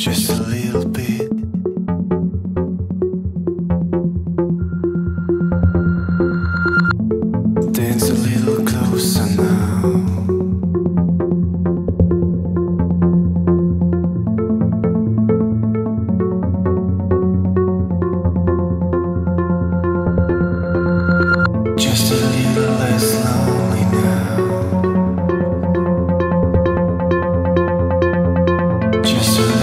just a little bit. Dance a little closer now. Just a little less just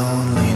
lonely